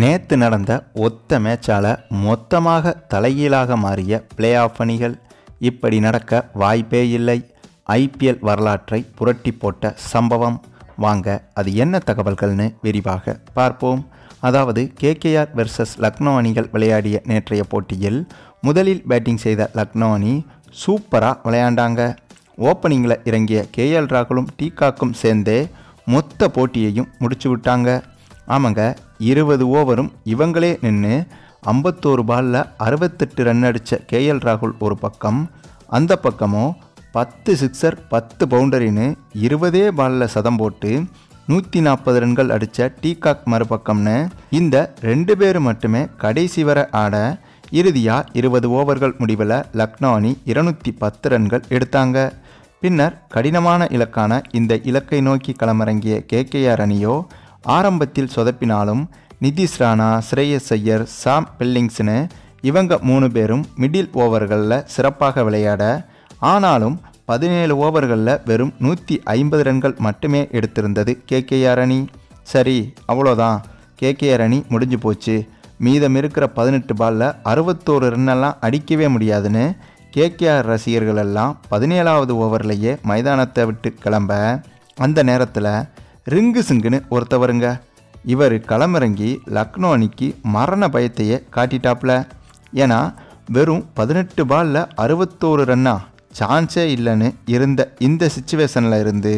நேற்று நடந்த ஒத்த மேட்சால் மொத்தமாக தலைகீழாக மாறிய பிளே ஆஃப் அணிகள் இப்படி நடக்க வாய்ப்பே இல்லை. ஐபிஎல் வரலாற்றை புரட்டி போட்ட சம்பவம். வாங்க அது என்ன தகவல்கள்னு விரிவாக பார்ப்போம். அதாவது கேகேஆர் வெர்சஸ் லக்னோ அணிகள் விளையாடிய நேற்றைய போட்டியில் முதலில் பேட்டிங் செய்த லக்னோ அணி சூப்பராக விளையாண்டாங்க. ஓப்பனிங்கில் இறங்கிய கேஎல் ராகுலும் டீகாக்கும் சேர்ந்தே மொத்த போட்டியையும் முடிச்சு விட்டாங்க ஆமாங்க இருபது ஓவரும் இவங்களே நின்று ஐம்பத்தோரு பாலில் அறுபத்தெட்டு ரன் அடித்த கேஎல் ராகுல் ஒரு பக்கம். அந்த பக்கமோ பத்து சிக்ஸர் பத்து பவுண்டரின்னு இருபதே பாலில் சதம் போட்டு நூற்றி நாற்பது ரன்கள் அடித்த டீகாக் மறுபக்கம்னு இந்த ரெண்டு பேர் மட்டுமே கடைசி வர ஆட இறுதியாக இருபது ஓவர்கள் முடிவில் லக்னோ அணி இருநூற்றி பத்து ரன்கள் எடுத்தாங்க. பின்னர் கடினமான இலக்கான இந்த இலக்கை நோக்கி களமிறங்கிய கேகேஆர் அணியோ ஆரம்பத்தில் சொதப்பினாலும் நிதிஷ் ராணா ஸ்ரேயஸ் ஐயர் சாம் பில்லிங்ஸ்னு இவங்க மூணு பேரும் மிடில் ஓவர்களில் சிறப்பாக விளையாட ஆனாலும் பதினேழு ஓவர்களில் வெறும் நூற்றி ஐம்பது ரன்கள் மட்டுமே எடுத்திருந்தது கேகேஆர் அணி. சரி அவ்வளோதான். கேகேஆர் அணி முடிஞ்சு போச்சு. மீதம் இருக்கிற பதினெட்டு பாலில் அறுபத்தோரு ரன்னெல்லாம் அடிக்கவே முடியாதுன்னு கேகேஆர் ரசிகர்கள் எல்லாம் பதினேழாவது ஓவர்லேயே மைதானத்தை விட்டு கிளம்ப அந்த நேரத்தில் ரிங்கு சிங்குன்னு ஒருத்தவருங்க இவர் களமிறங்கி லக்னோ அணிக்கு மரண பயத்தையே காட்டிட்டாப்ல. ஏன்னா வெறும் பதினெட்டு பாலில் அறுபத்தோரு ரன்னா சான்ஸே இல்லைன்னு இருந்த இந்த சுச்சுவேஷனில் இருந்து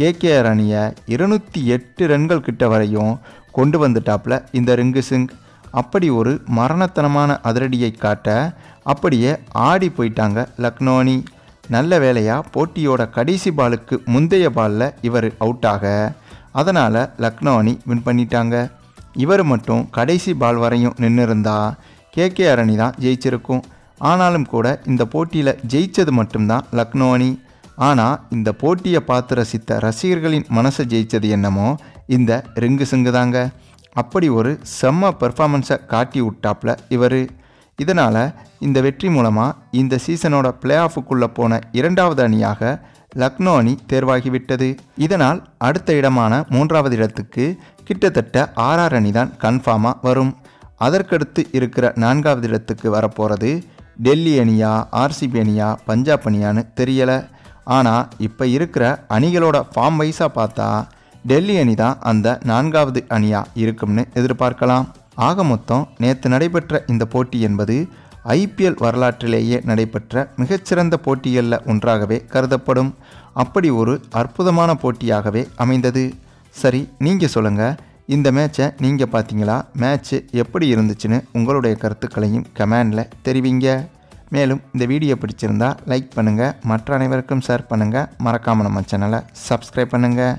கேகேஆர் அணியை இருநூற்றி எட்டு ரன்கள் கிட்ட வரையும் கொண்டு வந்துட்டாப்ல இந்த ரிங்கு சிங் அப்படி ஒரு மரணத்தனமான அதிரடியை காட்ட அப்படியே ஆடி போயிட்டாங்க லக்னோ அணி. நல்ல வேலையாக போட்டியோட கடைசி பாலுக்கு முந்தைய பாலில் இவர் அவுட் ஆக அதனால் லக்னோ அணி வின் பண்ணிட்டாங்க. இவர் மட்டும் கடைசி பால் வரையும் நின்று கே கேகேஆர் அணி தான் ஜெயிச்சிருக்கும். ஆனாலும் கூட இந்த போட்டியில் ஜெயித்தது மட்டும்தான் லக்னோ அணி. ஆனால் இந்த போட்டியை பார்த்து ரசித்த ரசிகர்களின் மனசை ஜெயித்தது என்னமோ இந்த ரிங்கு சிங்கு தாங்க அப்படி ஒரு செம்ம பெர்ஃபார்மன்ஸை காட்டி விட்டாப்ல இவர். இதனால் இந்த வெற்றி மூலமாக இந்த சீசனோட பிளே ஆஃபுக்குள்ளே போன இரண்டாவது அணியாக லக்னோ அணி தேர்வாகிவிட்டது. இதனால் அடுத்த இடமான மூன்றாவது இடத்துக்கு கிட்டத்தட்ட ஆர்ஆர் அணி தான் கன்ஃபார்மாக வரும். அதற்கடுத்து இருக்கிற நான்காவது இடத்துக்கு வரப்போகிறது டெல்லி அணியா ஆர்சிபி அணியா பஞ்சாப் அணியான்னு தெரியலை. ஆனால் இப்போ இருக்கிற அணிகளோட ஃபார்ம் வைஸாக பார்த்தா டெல்லி அணி தான் அந்த நான்காவது அணியாக இருக்கும்னு எதிர்பார்க்கலாம். ஆக மொத்தம் நேற்று நடைபெற்ற இந்த போட்டி என்பது ஐபிஎல் வரலாற்றிலேயே நடைபெற்ற மிகச்சிறந்த போட்டிகளில் ஒன்றாகவே கருதப்படும். அப்படி ஒரு அற்புதமான போட்டியாகவே அமைந்தது. சரி நீங்கள் சொல்லுங்கள் இந்த மேட்சை நீங்கள் பார்த்தீங்களா? மேட்ச்சு எப்படி இருந்துச்சுன்னு உங்களுடைய கருத்துக்களையும் கமெண்டில் தெரிவிங்க. மேலும் இந்த வீடியோ பிடிச்சிருந்தா லைக் பண்ணுங்கள் மற்ற அனைவருக்கும் ஷேர் பண்ணுங்கள் மறக்காமல் நம்ம சேனலை சப்ஸ்கிரைப் பண்ணுங்கள்